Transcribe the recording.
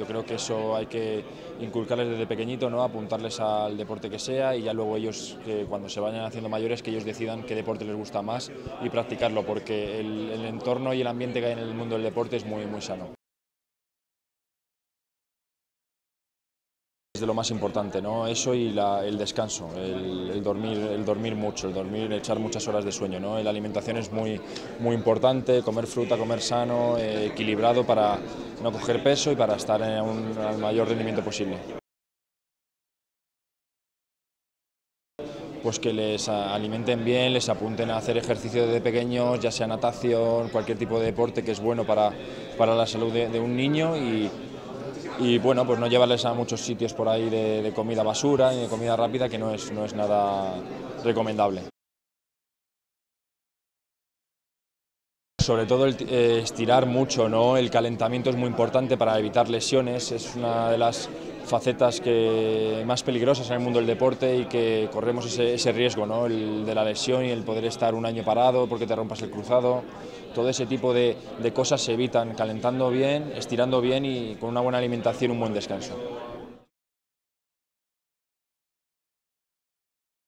Yo creo que eso hay que inculcarles desde pequeñito, ¿no? apuntarles al deporte que sea y ya luego ellos, cuando se vayan haciendo mayores, que ellos decidan qué deporte les gusta más y practicarlo, porque el, el entorno y el ambiente que hay en el mundo del deporte es muy, muy sano. De lo más importante, ¿no? Eso y el descanso, el, dormir, el dormir mucho, el dormir, echar muchas horas de sueño, ¿no? La alimentación es muy, muy importante, comer fruta, comer sano, eh, equilibrado para no coger peso y para estar en un, al mayor rendimiento posible. Pues que les alimenten bien, les apunten a hacer ejercicio desde pequeños, ya sea natación, cualquier tipo de deporte que es bueno para, para la salud de, de un niño y, y bueno, pues no llevarles a muchos sitios por ahí de, comida basura y de comida rápida que no es, no es nada recomendable. Sobre todo el, eh, estirar mucho, ¿no? el calentamiento es muy importante para evitar lesiones, es una de las facetas que, más peligrosas en el mundo del deporte y que corremos ese, riesgo, ¿no? el de la lesión y el poder estar un año parado porque te rompas el cruzado. Todo ese tipo de, de cosas se evitan calentando bien, estirando bien y con una buena alimentación un buen descanso.